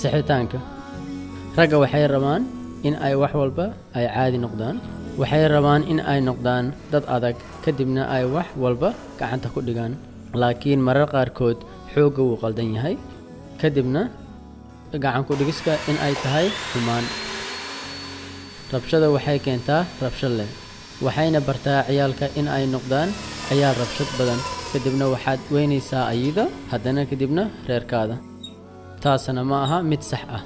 sixitaanka ragga waxay rabaan in ay wax walba ay caadi noqdaan. Waxay rabaan in ay noqdaan dad adag kadibna ay wax walba gacanta ku dhigaan. Laakiin marar qaarkood xoogga wuu qaldan yahay kadibna gacan ku dhigiska in ay tahay xumaan rabshada waxay keentaa rabshad leh waxayna bartaa ciyaalka in ay noqdaan ciyaal rabshad badan. Kadibna waxaad weynaysaa ayida haddana kadibna reerkaada taasna ma aha mid sax ah